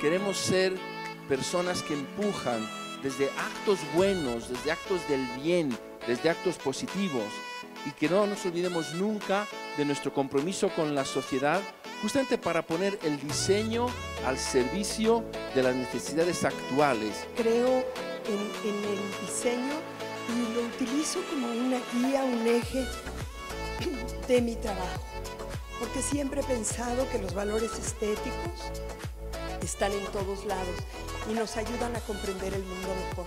queremos ser personas que empujan desde actos buenos, desde actos del bien, desde actos positivos y que no nos olvidemos nunca de nuestro compromiso con la sociedad justamente para poner el diseño al servicio de las necesidades actuales. Creo en, en el diseño y lo utilizo como una guía, un eje de mi trabajo, porque siempre he pensado que los valores estéticos están en todos lados y nos ayudan a comprender el mundo mejor.